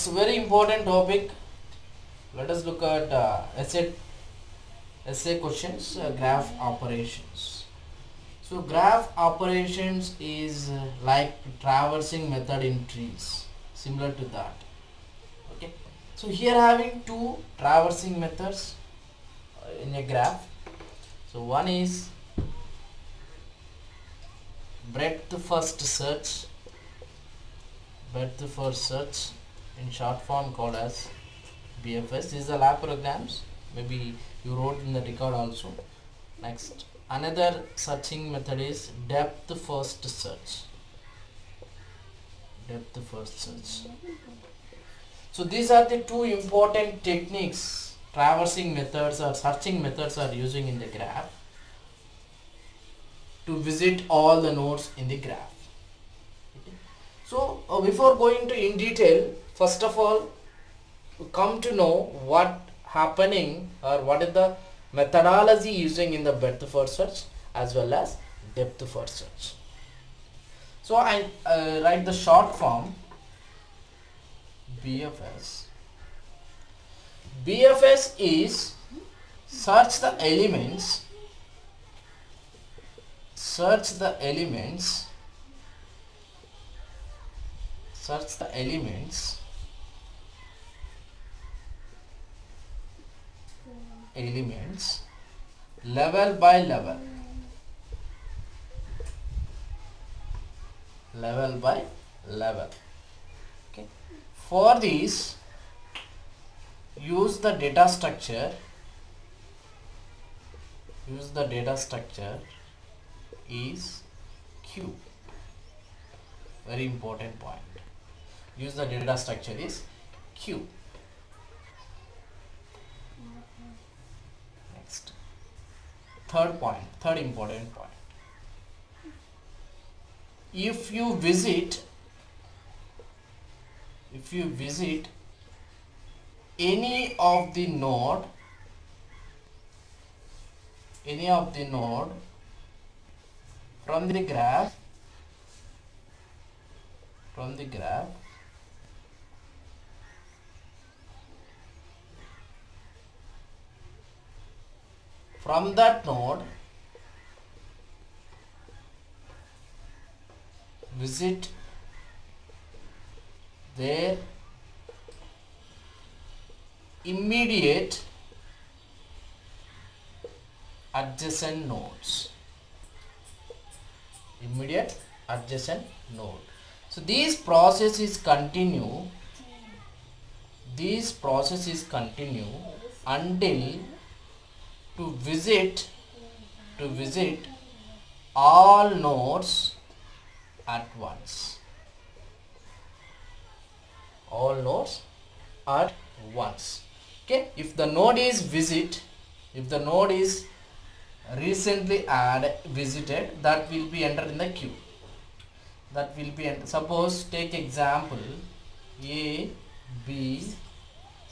next very important topic let us look at uh, essay essay questions uh, graph operations. So graph operations is uh, like traversing method in trees similar to that. Okay. So here having two traversing methods uh, in a graph. So one is breadth first search breadth first search in short form called as BFS these are lab programs. Maybe you wrote in the record also. Next. Another searching method is depth first search. Depth first search. So these are the two important techniques traversing methods or searching methods are using in the graph to visit all the nodes in the graph. So uh, before going to in detail first of all come to know what happening or what is the methodology using in the breadth first search as well as depth first search. So I uh, write the short form BFS BFS is search the elements search the elements search the elements elements level by level. Level by level. Okay. For this use the data structure. Use the data structure is queue. Very important point. Use the data structure is queue next third point third important point. If you visit if you visit any of the node any of the node from the graph from the graph from that node visit their immediate adjacent nodes. Immediate adjacent node. So these processes continue. These processes continue until to visit to visit all nodes at once. All nodes at once. Okay? If the node is visit if the node is recently add visited that will be entered in the queue. That will be suppose take example a b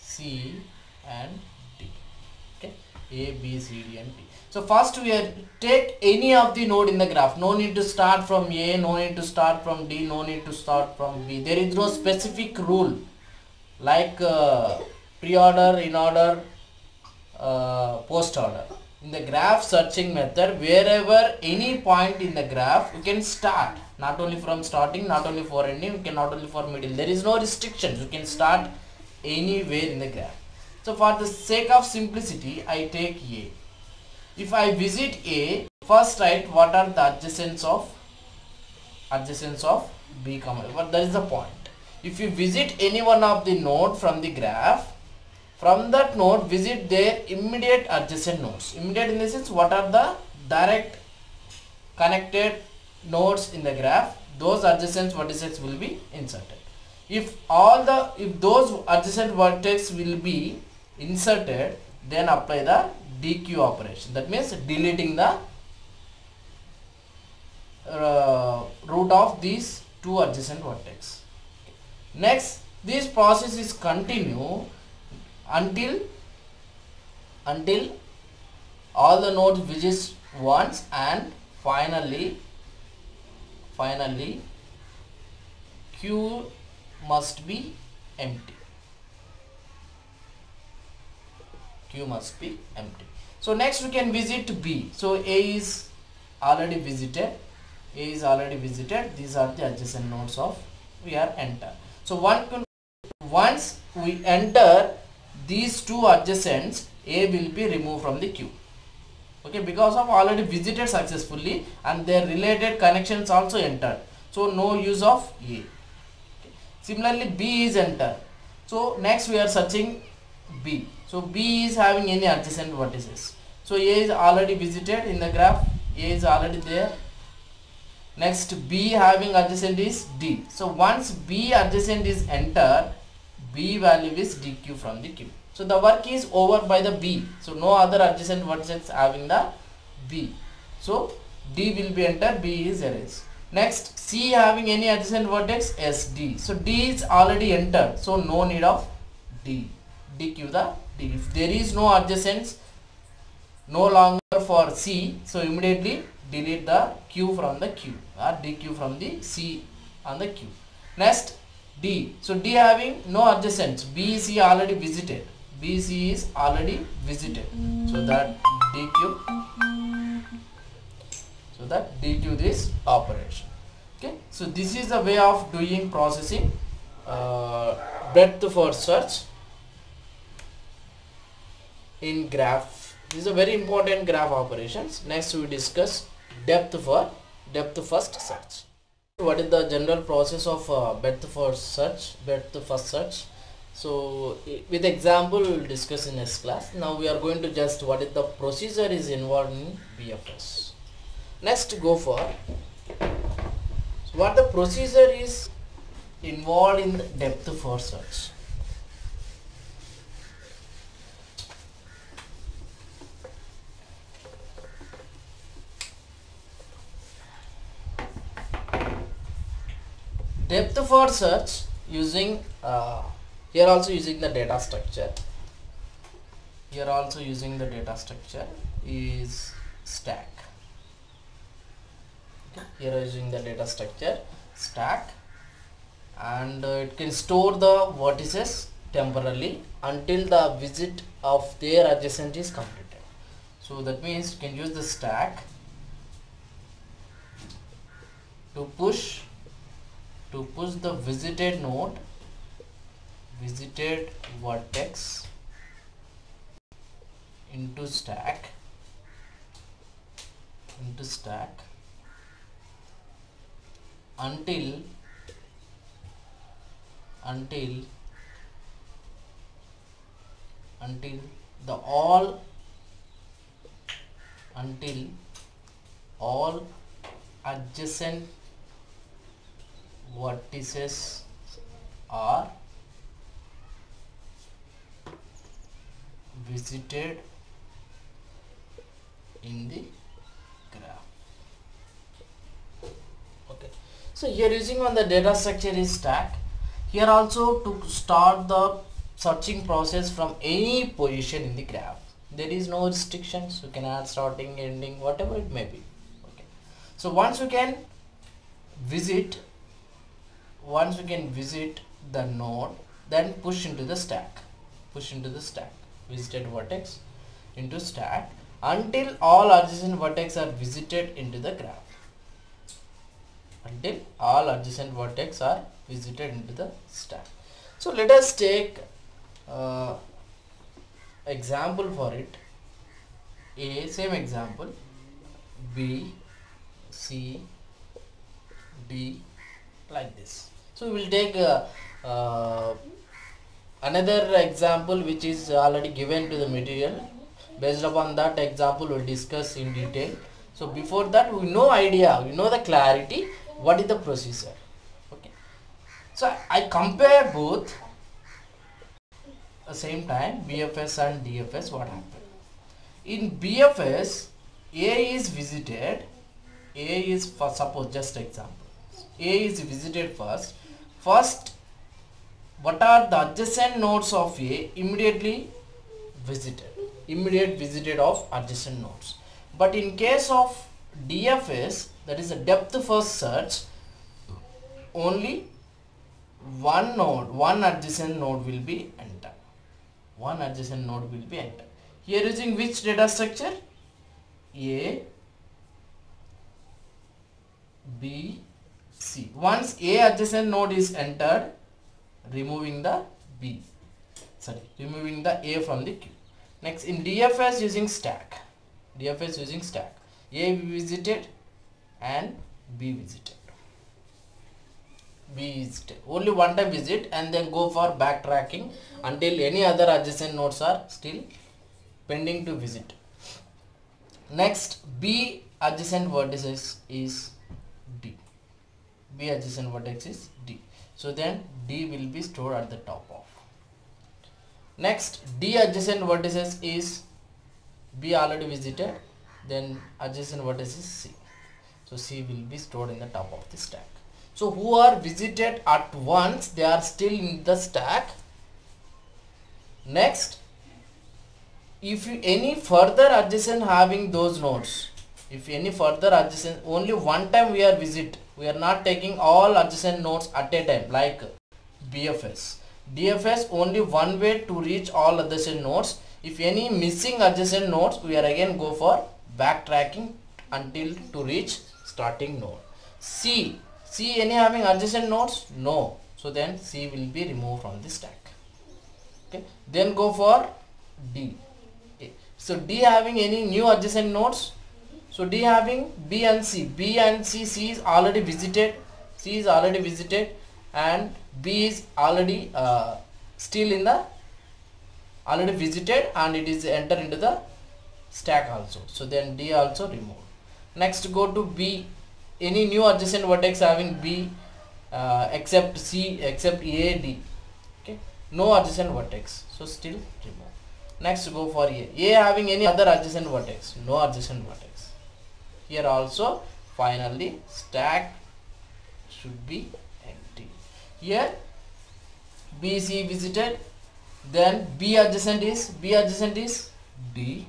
c and a b c d and d so first we take any of the node in the graph. No need to start from a no need to start from d no need to start from b. There is no specific rule. Like uh, pre-order in order uh, post order in the graph searching method wherever any point in the graph you can start. Not only from starting not only for ending you can not only for middle. There is no restrictions. You can start anywhere in the graph so for the sake of simplicity i take a. If i visit a first write what are the adjacents of adjacents of b comma but that is the point. If you visit any one of the node from the graph from that node visit their immediate adjacent nodes. Immediate in the sense what are the direct connected nodes in the graph? Those adjacent vertices will be inserted. If all the if those adjacent vertex will be inserted then apply the dequeue operation. That means deleting the uh, root of these two adjacent vertex. Next this process is continue until until all the nodes visits once and finally finally queue must be empty queue must be empty. So next we can visit b. So a is already visited. A is already visited. These are the adjacent nodes of we are enter. So one once we enter these two adjacents a will be removed from the queue. Okay because of already visited successfully and their related connections also entered. So no use of a. Okay. similarly b is entered so next we are searching b so b is having any adjacent vertices. So a is already visited in the graph. A is already there. Next b having adjacent is d. So once b adjacent is entered b value is dequeue from the queue. So the work is over by the b. So no other adjacent vertex having the b. So d will be entered. B is erased. Next c having any adjacent vertex yes d. So d is already entered. So no need of d dequeue the d if there is no adjacents no longer for c so immediately delete the queue from the queue or dequeue from the c on the queue. Next d. So d having no adjacents b c already visited. B c is already visited. So that dequeue so that dequeue this operation. Okay? So this is the way of doing processing uh, breadth for search in graph. This is a very important graph operations. Next we discuss depth for depth first search. What is the general process of uh, breadth for search breadth first search? So with example we'll discuss in next class. Now we are going to just what is the procedure is involved in bfs next go for so what the procedure is involved in depth for search depth for search using uh, here also using the data structure. Here also using the data structure is stack. Okay. here using the data structure stack. And uh, it can store the vertices temporarily until the visit of their adjacent is completed. So that means you can use the stack to push to push the visited node visited vertex into stack into stack until until until the all until all adjacent vertices are visited in the graph. Okay. So here using on the data structure is stack here also to start the searching process from any position in the graph. There is no restrictions. You can add starting ending whatever it may be. Okay. So once you can visit once we can visit the node then push into the stack. Push into the stack. Visited vertex into stack until all adjacent vertex are visited into the graph. Until all adjacent vertex are visited into the stack. So let us take uh, example for it. A same example. B c d like this so we will take uh, uh, another example which is already given to the material. Based upon that example we'll discuss in detail. So before that we know idea we know the clarity what is the procedure. Okay? So i compare both the same time bfs and dfs what happened. In bfs a is visited a is for suppose just example. A is visited first first what are the adjacent nodes of a immediately visited? Immediate visited of adjacent nodes. But in case of dfs that is a depth first search only one node one adjacent node will be entered. One adjacent node will be entered. Here using which data structure? A b c once a adjacent node is entered removing the b. Sorry removing the a from the queue next in dfs using stack. Dfs using stack. A visited and b visited. B visited. Only one time visit and then go for backtracking until any other adjacent nodes are still pending to visit. Next b adjacent vertices is d b adjacent vertex is d. So then d will be stored at the top of. Next d adjacent vertices is b already visited then adjacent vertex is c. So c will be stored in the top of the stack. So who are visited at once they are still in the stack. Next if you, any further adjacent having those nodes if any further adjacent only one time we are visit we are not taking all adjacent nodes at a time like bfs dfs only one way to reach all adjacent nodes. If any missing adjacent nodes we are again go for backtracking until to reach starting node. C c any having adjacent nodes? No. So then c will be removed from the stack. Okay. Then go for d. Okay. so D having any new adjacent nodes? So D having B and C. B and C, C is already visited. C is already visited and B is already uh, still in the already visited and it is enter into the stack also. So then D also removed. Next go to B. Any new adjacent vertex having B uh, except C except A, D. Okay. No adjacent vertex. So still remove next go for a a having any other adjacent vertex no adjacent vertex here also finally stack should be empty. Here bc visited then b adjacent is b adjacent is d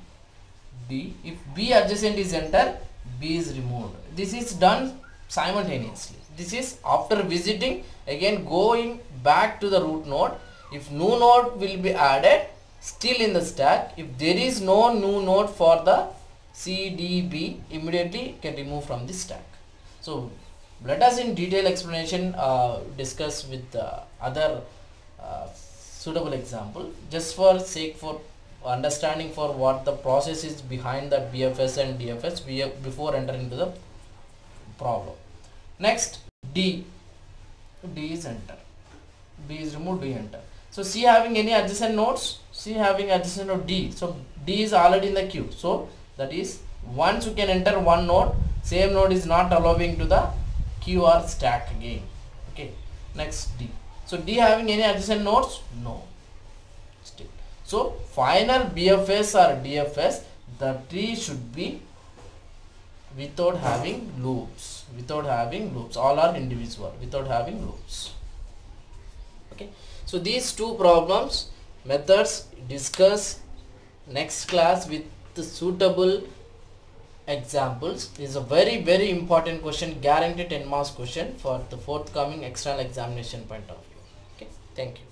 d. If b adjacent is entered b is removed. This is done simultaneously. This is after visiting again going back to the root node. If new node will be added still in the stack. If there is no new node for the CDB immediately can remove from the stack. So let us in detail explanation uh, discuss with uh, other uh, suitable example. Just for sake for understanding for what the process is behind that BFS and DFS before entering into the problem. Next D. D is enter. B is removed D enter. So C having any adjacent nodes? C having adjacent node D. So D is already in the queue. So that is once you can enter one node, same node is not allowing to the queue or stack again. Okay. Next D. So D having any adjacent nodes? No. Still. So final BFS or DFS, the tree should be without having loops. Without having loops. All are individual. Without having loops. Okay. So these two problems methods discuss next class with the suitable examples. Is a very very important question guaranteed 10 marks question for the forthcoming external examination point of view. Okay thank you